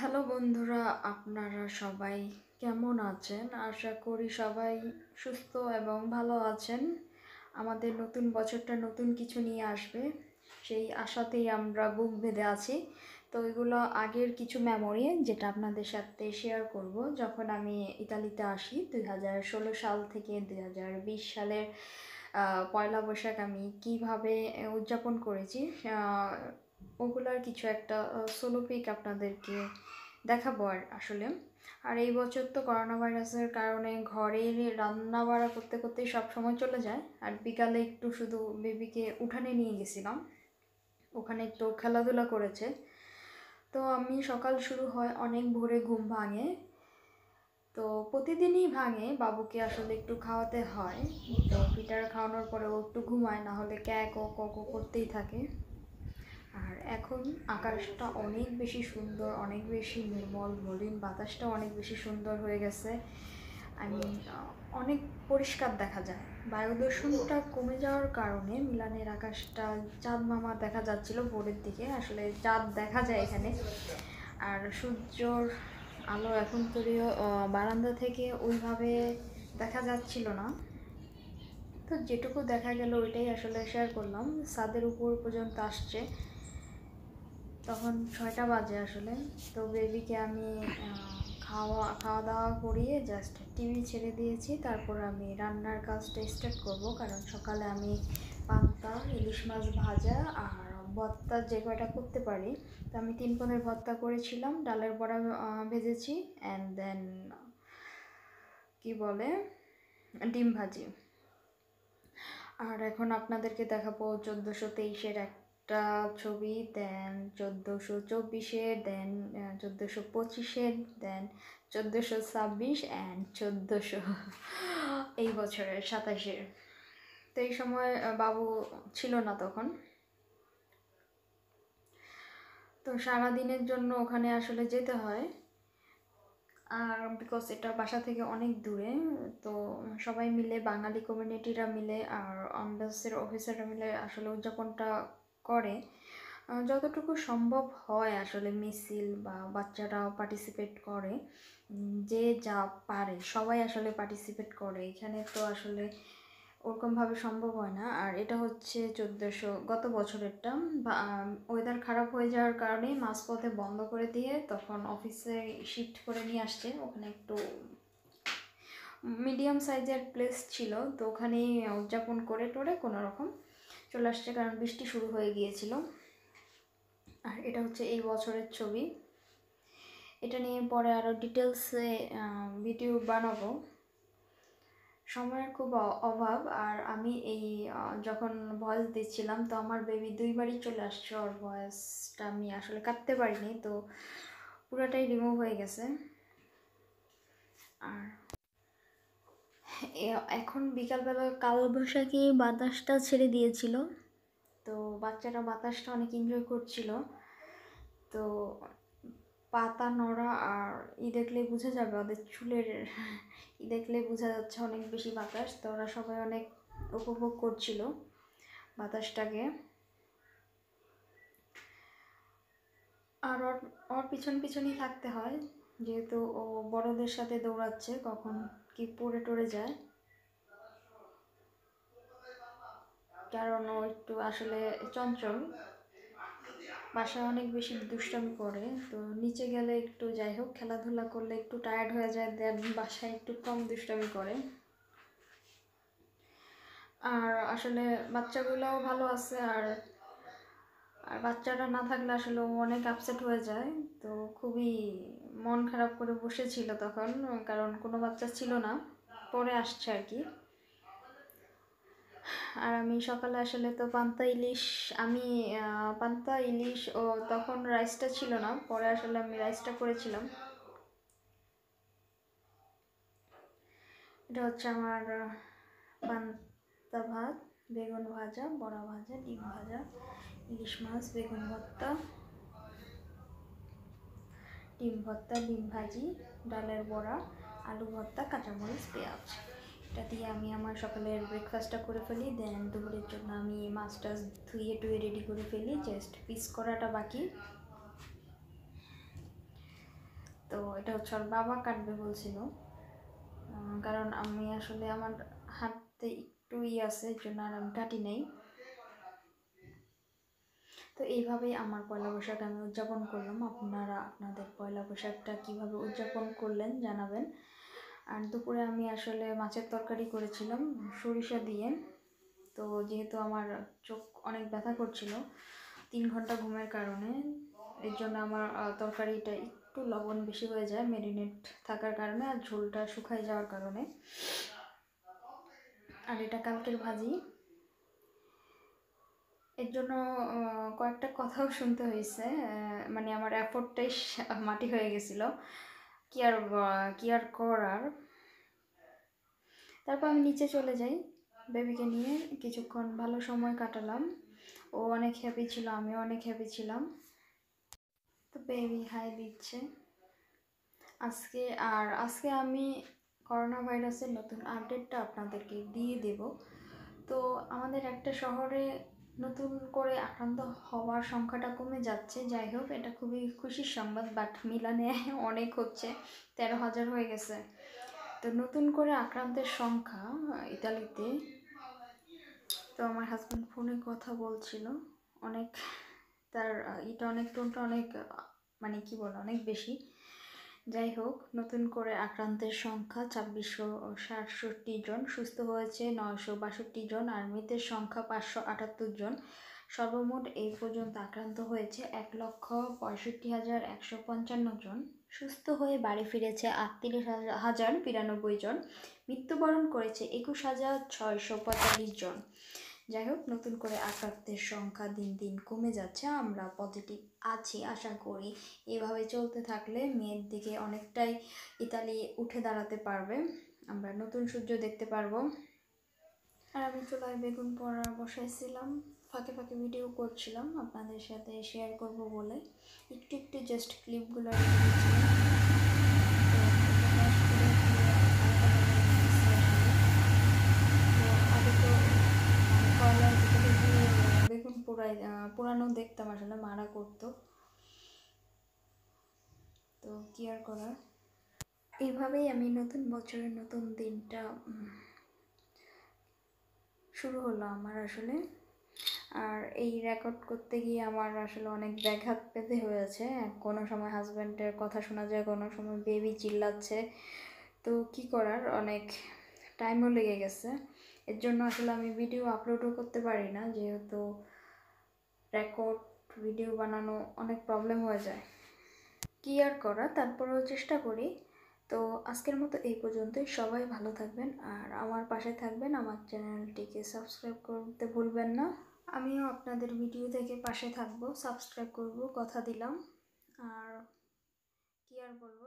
Hello বন্ধুরা, আপনারা সবাই কেমন আছেন? আশা করি সবাই সুস্থ এবং ভালো আছেন। আমাদের নতুন বছরটা নতুন কিছু নিয়ে আসবে। সেই আশাতেই আমরা বুক বেঁধে আছি। তো এগুলো আগের কিছু মেমোরি যেটা আপনাদের সাথে শেয়ার করব। যখন আমি ইতালিতে আসি, দুই হাজার ষোলো সাল থেকে দুই হাজার বিশ সালের পয়লা বৈশাখ আমি কীভাবে উদযাপন করেছি ওগুলার কিছু একটা সোলো পিক আপনাদেরকে দেখাবো আর আসলে। আর এই বছর তো করোনা ভাইরাসের কারণে ঘরে রান্না বাড়া করতে করতেই সব সময় চলে যায়। আর বিকালে একটু শুধু বেবিকে উঠানে নিয়ে গেছিলাম। ওখানে একটু খেলাধুলা করেছে। তো আমি সকাল শুরু হয় অনেক ভোরে ঘুম ভাঙে। তো প্রতিদিনই ভাঙে, বাবুকে আসলে একটু খাওয়াতে হয়। তো পিটার খাওয়ানোর পরে ও একটু ঘুমায় না হলে ক্যাক ও কক করতেই থাকে। আর এখন আকাশটা অনেক বেশি সুন্দর অনেক বেশি নির্মল মলিন বাতাসটা অনেক বেশি সুন্দর হয়ে গেছে। আই মিন অনেক পরিষ্কার দেখা যায়। বায়ু দূষণটা কমে যাওয়ার কারণে মিলানের আকাশটা চাঁদ মামা দেখা যাচ্ছিল ভোরের দিকে। আসলে চাঁদ দেখা যায় এখানে। আর সূর্যর আলো এখন আহ, বারান্দা থেকে ওইভাবে দেখা যাচ্ছিল না। তো যেটুকু দেখা গেল ওইটাই আসলে শেয়ার করলাম। ছাদের উপর পর্যন্ত আসছে। তখন ছয়টা বাজে আসলে। তো বেবিকে আমি খাওয়া খাওয়া দাওয়া করিয়ে জাস্ট টিভি ছেড়ে দিয়েছি। তারপর আমি রান্নার কাজটা স্টার্ট করব। কারণ সকালে আমি পান্তা, ইলিশ মাছ ভাজা আর ভর্তা যে কয়টা করতে পারি। তো আমি তিন পদের ভর্তা করেছিলাম। ডালের বড়া ভেজেছি। অ্যান্ড দেন কি বলে? ডিম ভাজি। আর এখন আপনাদেরকে দেখাবো চোদ্দোশো তেইশের একটা ছবি দেন চোদ্দোশো চব্বিশের দেন চোদ্দোশো পঁচিশের দেন চোদ্দোশো ছাব্বিশ অ্যান্ড চোদ্দোশো এই বছরের সাতাশের। তো এই সময় বাবু ছিল না তখন। তো সারা দিনের জন্য ওখানে আসলে যেতে হয়। আর বিকজ এটা বাসা থেকে অনেক দূরে, তো সবাই মিলে, বাঙালি কমিউনিটিরা মিলে, আর অম্বাসের অফিসাররা মিলে আসলে উদযাপনটা করে যতটুকু সম্ভব হয় আসলে মিছিল বা বাচ্চারা পার্টিসিপেট করে যে যা পারে, সবাই আসলে পার্টিসিপেট করে। এখানে তো আসলে ওরকমভাবে সম্ভব হয় না। আর এটা হচ্ছে চোদ্দোশো, গত বছরেরটা ওয়েদার খারাপ হয়ে যাওয়ার কারণে মাঝপথে বন্ধ করে দিয়ে তখন অফিসে শিফট করে নিয়ে আসছে। ওখানে একটু মিডিয়াম সাইজের প্লেস ছিল, তো ওখানেই উদযাপন করে টোরে কোনো রকম চলে আসছে কারণ বৃষ্টি শুরু হয়ে গিয়েছিল। আর এটা হচ্ছে এই বছরের ছবি। এটা নিয়ে পরে আরও ডিটেলসে ভিডিও বানাবো। সময়ের খুব অভাব। আর আমি এই যখন ভয়েস দিচ্ছিলাম, তো আমার বেবি দুইবারই চলে আসছে। ওর ভয়েসটা আমি আসলে কাটতে পারিনি, তো পুরোটাই রিমুভ হয়ে গেছে। আর এখন বিকালবেলা কালবৈশাখী বাতাসটা ছেড়ে দিয়েছিল। তো বাচ্চারা বাতাসটা অনেক এনজয় করছিল। তো পাতা, নড়া আর ই দেখলে বোঝা যাবে, ওদের চুলের ই দেখলে বোঝা যাচ্ছে অনেক বেশি বাতাস। তো ওরা সবাই অনেক উপভোগ করছিল বাতাসটাকে। আর ওর ওর পিছন পিছনই থাকতে হয়, যেহেতু ও বড়দের সাথে দৌড়াচ্ছে কখন কি পড়ে টরে যায়। কারণ ও একটু আসলে চঞ্চল। বাসায় অনেক বেশি দুষ্টামি করে, তো নিচে গেলে একটু যাই হোক, খেলাধুলা করলে একটু টায়ার্ড হয়ে যায় দেন বাসায় একটু কম দুষ্টামি করে। আর আসলে বাচ্চাগুলোও ভালো আছে, আর আর বাচ্চাটা না থাকলে আসলে ও অনেক আপসেট হয়ে যায়। তো খুবই মন খারাপ করে বসেছিল তখন, কারণ কোনো বাচ্চা ছিল না, পরে আসছে আর কি। আর আমি সকালে আসলে তো পান্তা, ইলিশ, আমি পান্তা, ইলিশ ও তখন রাইসটা ছিল না, পরে আসলে আমি রাইসটা করেছিলাম। এটা হচ্ছে আমার পান্তা ভাত। বেগুন ভাজা, বড়া ভাজা, ডিম ভাজা, ইলিশ মাছ, বেগুন ভর্তা, ডিম ভর্তা, ডিম ভাজি, ডালের বড়া, আলু ভর্তা, কাঁচামরিচ, পেঁয়াজ। এটা দিয়ে আমি আমার সকালের ব্রেকফাস্টটা করে ফেলি দেন দুপুরের জন্য আমি মাছ টাছ ধুয়ে টুয়ে রেডি করে ফেলি জাস্ট পিস করাটা বাকি। তো এটা হচ্ছে ওর বাবা কাটবে বলছিল। কারণ আমি আসলে আমার হাতে একটু ই এর জন্য আর আমি কাটি নেই। তো এইভাবেই আমার পয়লা বৈশাখ আমি উদযাপন করলাম। আপনারা, আপনাদের পয়লা বৈশাখটা কীভাবে উদযাপন করলেন জানাবেন। আর দুপুরে আমি আসলে মাছের তরকারি করেছিলাম, সরিষা দিয়ে। তো যেহেতু আমার চোখ অনেক ব্যথা করছিল, তিন ঘণ্টা ঘুমের কারণে, এর জন্য আমার তরকারিটা একটু লবণ বেশি হয়ে যায় মেরিনেট থাকার কারণে আর ঝোলটা শুকায় যাওয়ার কারণে। আর এটা কালকের ভাজি। এর জন্য কয়েকটা কথাও শুনতে হয়েছে। মানে আমার এফোর্টটাই মাটি হয়ে গেছিল। কি আর কি আর করার? তারপর আমি নিচে চলে যাই। বেবিকে নিয়ে কিছুক্ষণ ভালো সময় কাটালাম। ও অনেক হ্যাপি ছিল, আমিও অনেক হ্যাপি ছিলাম। তো বেবি হাই দিচ্ছে। আজকে, আর আজকে আমি করোনা ভাইরাসের নতুন আপডেটটা আপনাদেরকে দিয়ে দেব। তো আমাদের একটা শহরে নতুন করে আক্রান্ত হওয়ার সংখ্যাটা কমে যাচ্ছে। যাই হোক, এটা খুবই খুশির সংবাদ বাট মিলানে অনেক হচ্ছে, তেরো হাজার হয়ে গেছে। তো নতুন করে আক্রান্তের সংখ্যা, ইতালিতে, তো আমার হাজব্যান্ড ফোনে কথা বলছিল। অনেক, তার এটা অনেক, টোনটা অনেক মানে কি বলে অনেক বেশি। যাই হোক, নতুন করে আক্রান্তের সংখ্যা ছাব্বিশশো সাতষট্টি জন, সুস্থ হয়েছে নয়শো বাষট্টি জন, আর মৃতের সংখ্যা পাঁচশো আটাত্তর জন। সর্বমোট এই পর্যন্ত আক্রান্ত হয়েছে এক লক্ষ পঁয়ষট্টি হাজার একশো পঞ্চান্ন জন। সুস্থ হয়ে বাড়ি ফিরেছে আটত্রিশ হাজার বিরানব্বই জন। মৃত্যুবরণ করেছে একুশ হাজার ছয়শো পঁয়তাল্লিশ জন। যাই হোক, নতুন করে আক্রান্তের সংখ্যা দিন দিন কমে যাচ্ছে। আমরা পজিটিভ আছি, আশা করি। এভাবে চলতে থাকলে মেয়ের দিকে অনেকটাই ইতালি উঠে দাঁড়াতে পারবে। আমরা নতুন সূর্য দেখতে পারব। আর আমি চুলায় বেগুন পড়া বসাইছিলাম। ফাঁকে ফাঁকে ভিডিও করছিলাম। আপনাদের সাথে শেয়ার করব বলে। একটু একটু জাস্ট ক্লিপগুলো রেখে দিচ্ছিলাম তো আগে তো মানে কয়লার ভিতরে দিয়ে বেগুন পোড়াই পোড়ানো দেখতাম আসলে, মারা করতো। তো কি আর করার? এইভাবেই আমি নতুন বছরের নতুন দিনটা শুরু হলো আমার আসলে। আর এই রেকর্ড করতে গিয়ে আমার আসলে অনেক ব্যাঘাত পেতে হয়েছে। কোনো সময় হাজব্যান্ডের কথা শোনা যায়, কোনো সময় বেবি চিল্লাচ্ছে। তো কি করার? অনেক টাইমও লেগে গেছে। এর জন্য আসলে আমি ভিডিও আপলোডও করতে পারি না, যেহেতু রেকর্ড ভিডিও বানানো অনেক প্রবলেম হয়ে যায়। কি আর করা, তারপরেও চেষ্টা করি। তো আজকের মতো এই পর্যন্তই। সবাই ভালো থাকবেন আর আমার পাশে থাকবেন। আমার চ্যানেলটিকে সাবস্ক্রাইব করতে ভুলবেন না। আমিও আপনাদের ভিডিও থেকে পাশে থাকব সাবস্ক্রাইব করব, কথা দিলাম। আর কি আর বলব?